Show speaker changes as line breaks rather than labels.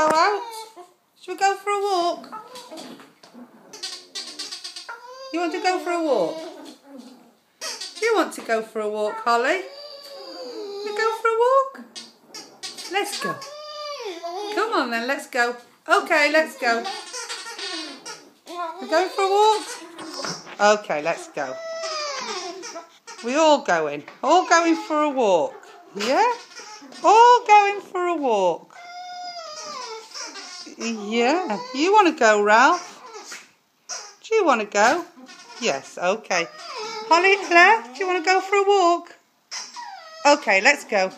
go out? Should we go for a walk? You want to go for a walk? You want to go for a walk, Holly? We go for a walk? Let's go. Come on then, let's go. Okay, let's go. We're going for a walk? Okay, let's go. We all going. All going for a walk. Yeah? All going for a walk. Yeah. You want to go, Ralph? Do you want to go? Yes, okay. Holly, Claire, do you want to go for a walk? Okay, let's go.